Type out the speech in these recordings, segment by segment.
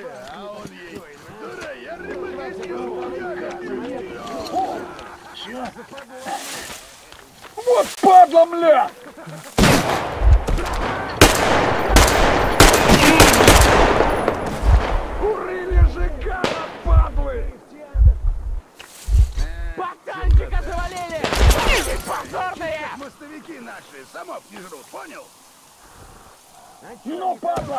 А он ей. Дура, я Вот падла, мля! Урыли же гада, падлы! Пацанчика завалили! Позорные! Мостовики наши самов не жрут, понял? Ну, падла!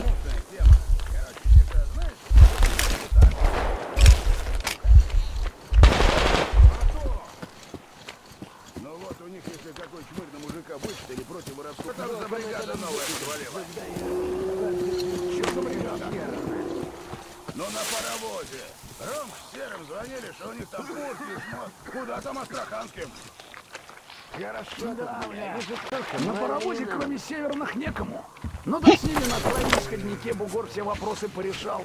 Мутная тема. Короче, чисто, знаешь, Ну вот если какой чмырь на мужика вышит или против воровского... Что там за бригада новая подвалила? Что за бригада? Ну на паровозе. Ром с Серым звонили, что у них там письмо. Куда там Астраханским? Да, бля. На паровозе, кроме северных, некому. Ну да с ними на крайнем сходнике бугор все вопросы порешал.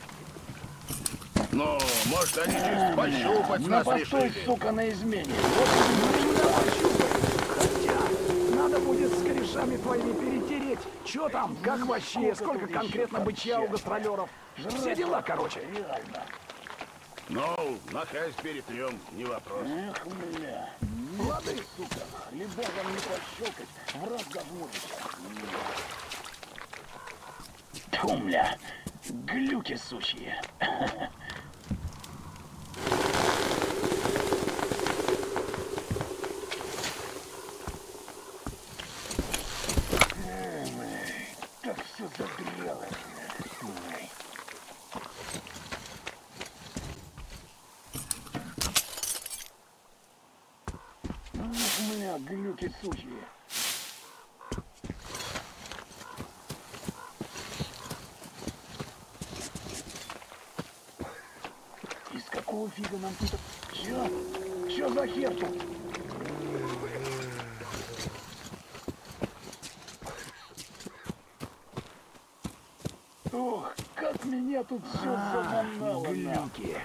Ну, может, они чисто пощупать На решили. сука, на измене. Вот и не пощупай. Хотя, надо корешами твоими перетереть. Чё там, как вообще, сколько конкретно бычья у гастролеров. Все дела, короче. Ну, на хайс перетрем, не вопрос. Эх, бля. Лады, сука, хлебагом не пощелкать, в раз дозмотришься. Тьфу, бля, глюки сучьи. Эй, бля, Так все загрело. Ой. Ах, бля, глюки сучьи. Из какого фига нам тут... Чё? Чё за хер тут? Ох, как меня тут все заманало. Глюки.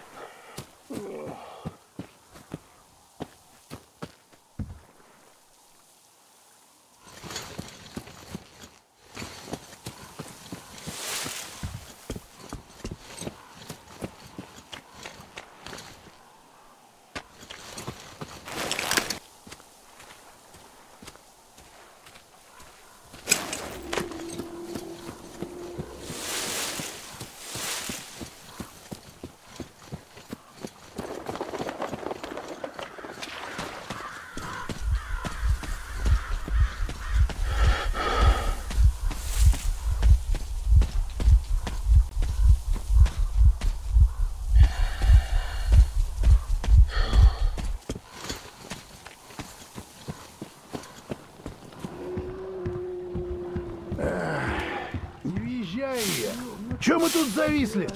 Не въезжай я. Че мы тут зависли?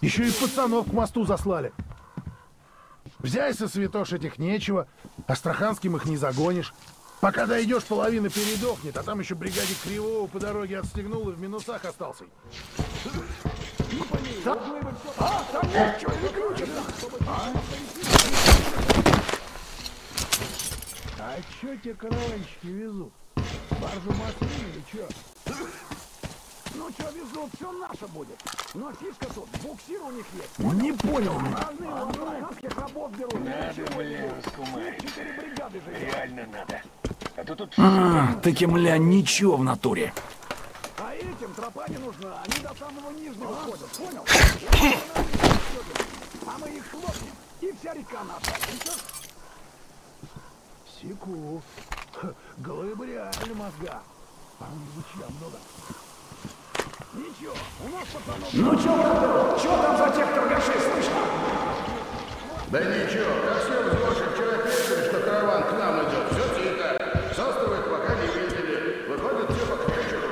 Еще и пацанов к мосту заслали. Взяйся, святош, этих нечего. Астраханским их не загонишь. Пока дойдешь, половина передохнет, а там еще бригаде Кривого по дороге отстегнул и в минусах остался. А че те караванщики везут? Баржу маслины или че? Ну что везут, все наше будет. Но фишка тут, буксир у них есть. Не понял. Разные у американских работ берут. Надо, будет. раскумарить. Четыре бригады же. Реально надо. А то тут А. Таки, мля, ничего в натуре. А этим тропа не нужна. Они до самого нижнего ходят. Понял? А мы их хлопнем, и вся река наша. Секу. Глыбы реально мозга. А у них бычья много. Ничего, у нас пацанов. Ну чё, чё там за тех торгашей слышно? Да ничего, как все взлоши вчера писали, что караван к нам идет. Все тихо. С острова пока не видели. Выходит, все по к вечеру.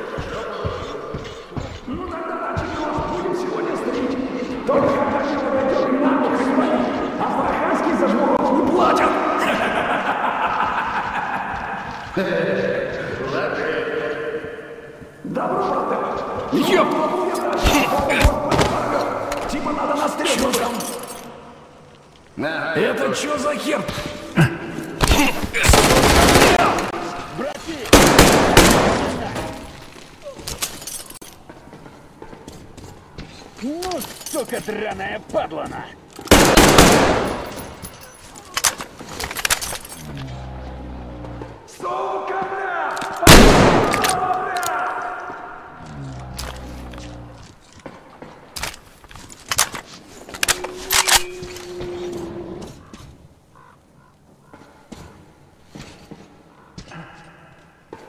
Ну тогда значит мост будем сегодня стричь. Только когда все подойдет к нам, звони. Астраханский за жмуров не платят. Добро. Ёп! Типа надо нас треснуть. Это чё за хер? Ну, сука, драная падлана!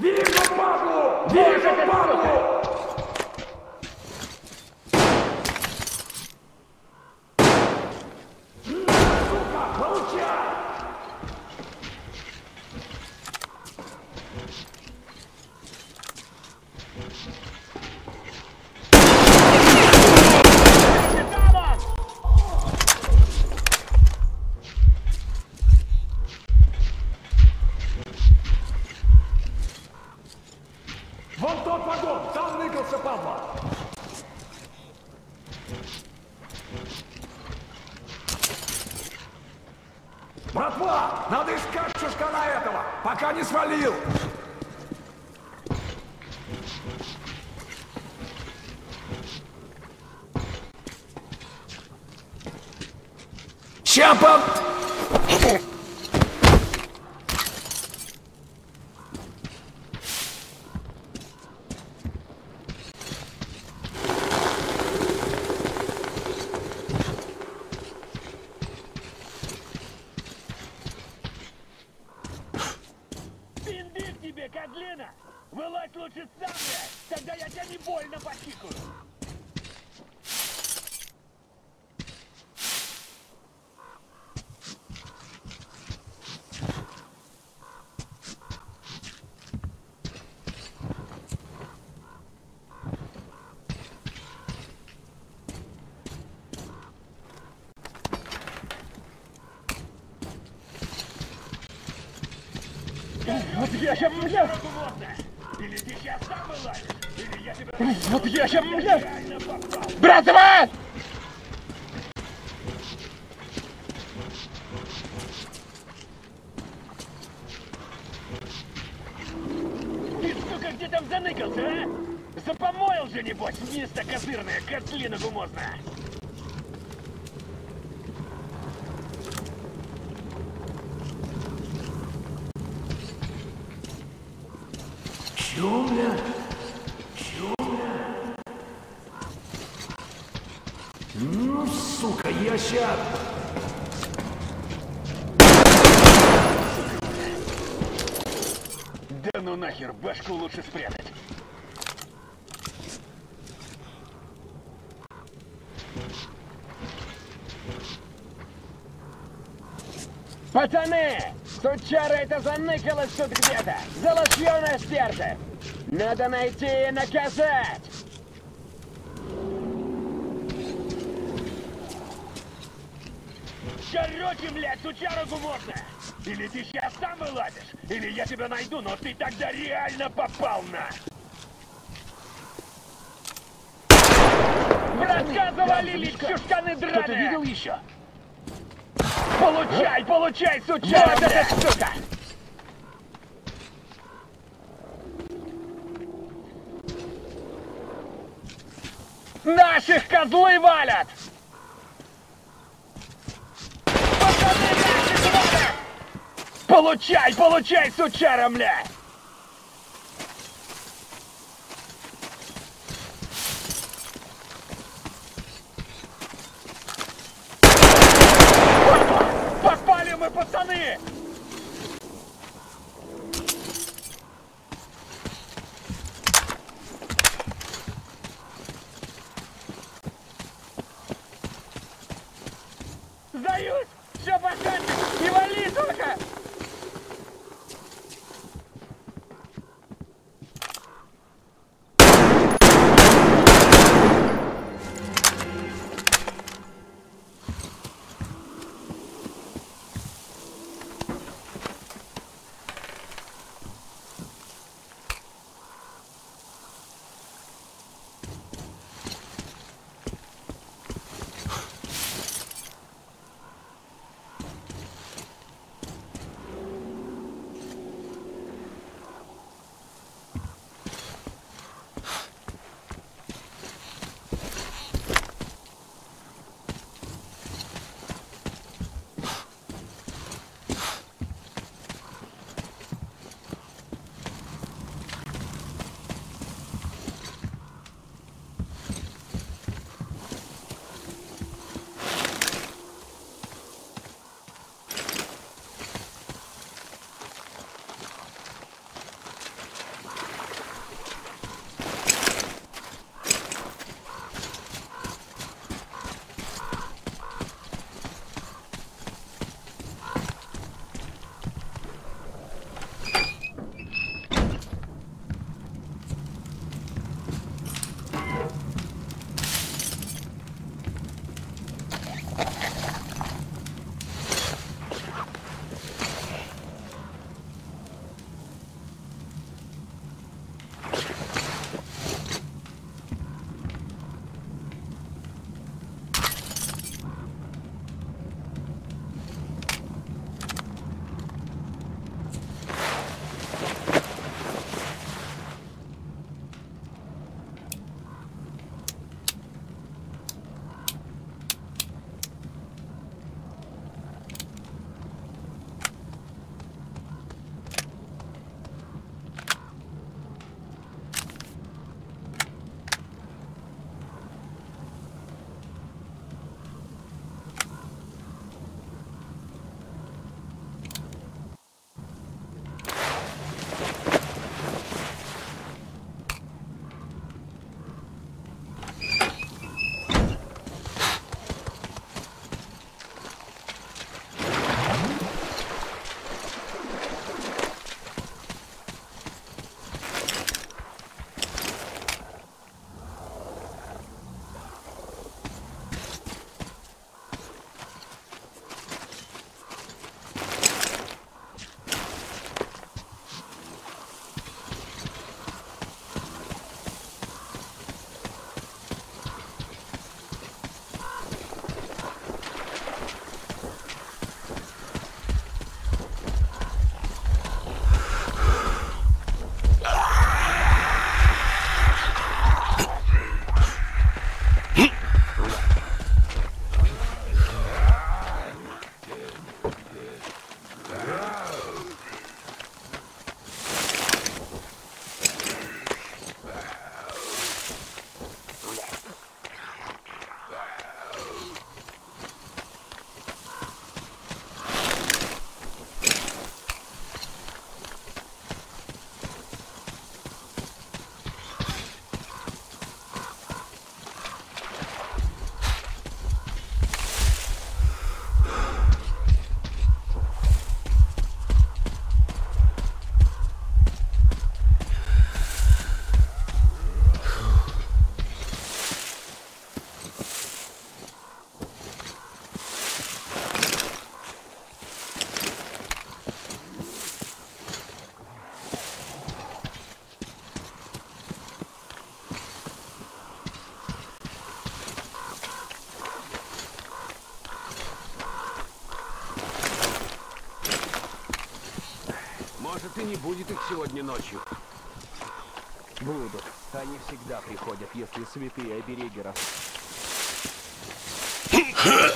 Вижу падлу! Вижу падлу! Сука, получай! Вон тот вагон, там ныкался, падла! Братва, надо искать чушкана этого, пока не свалил! Пиндик тебе, козлина! Вылазь лучше сам, блядь! Тогда я тебя не больно почикаю! Вот я сейчас, блядь! Или ты сейчас сам вылазишь, или я тебя... Вот я сейчас, блядь! Братва! Ты, сука, где там заныкался, а? Запомоил же, небось, вниз-то козырная, козлина гумозная! Чё, бля? Чё, бля? Ну, сука, я ща... Да ну нахер, башку лучше спрятать. Пацаны! Сучара это заныкалась тут где-то! Залощёное сердце! Надо найти и наказать! Короче, блядь, сучара гуморная! Или ты сейчас сам вылазишь, или я тебя найду, но ты тогда реально попал на! Братка завалились, чушканы драные! Кто-то видел еще? Получай, получай, сучара, эта сука! Наших козлы валят! Пацаны, наших валят! Получай, получай, сучара, бля! Попали мы, пацаны! Сдаюсь! Все, пацанчик, не вали только! Не будет их сегодня ночью. Будут. Они всегда приходят, если святые обереги растут.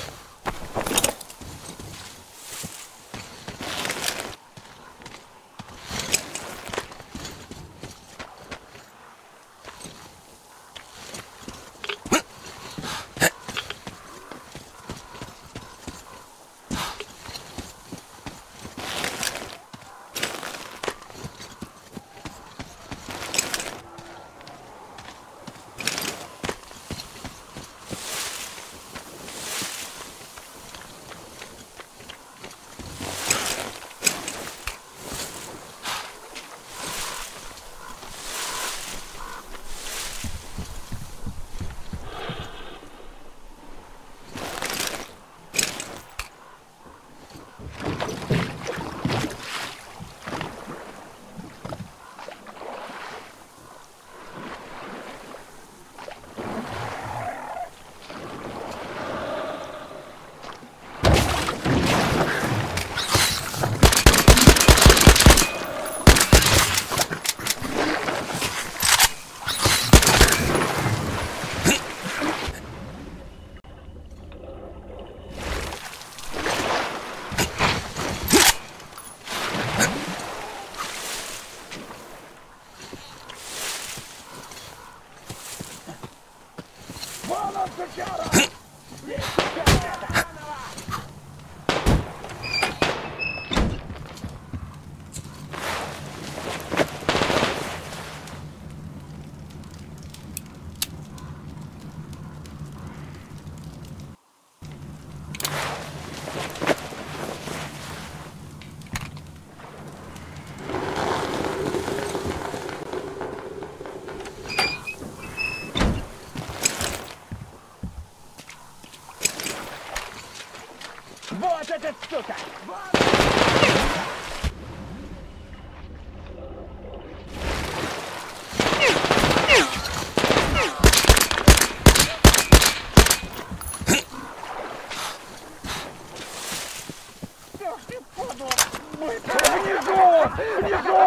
Follow Takara! Вот эта сука! Внизу! Внизу!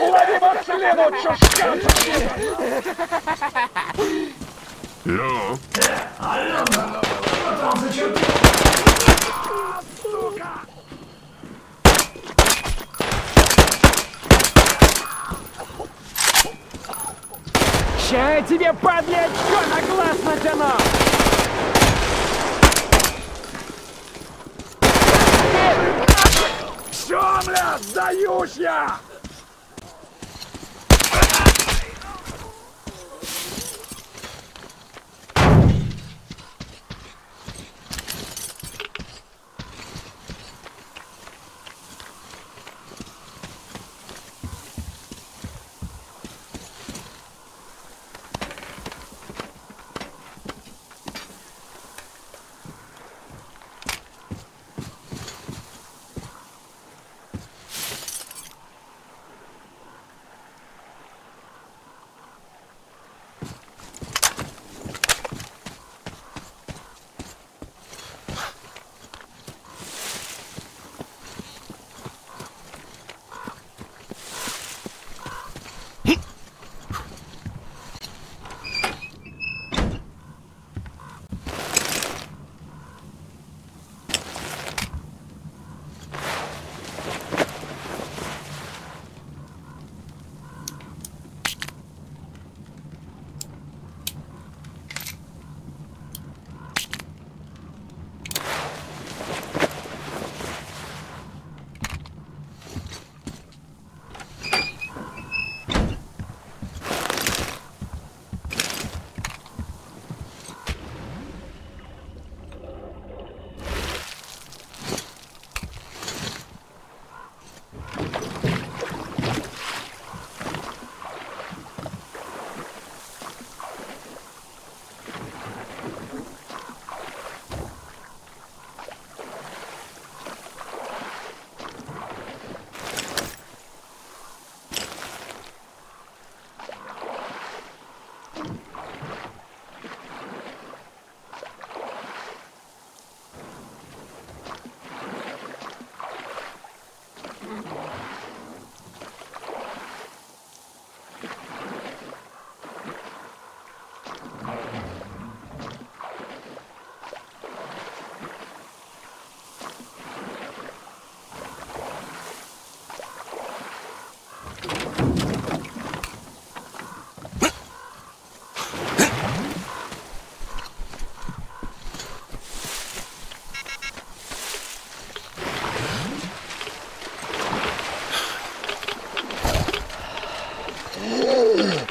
Лови по следу, чушка! Ну? Ща я тебе, падля, очко на глаз натяну! Бля, сдаюсь я! Ugh.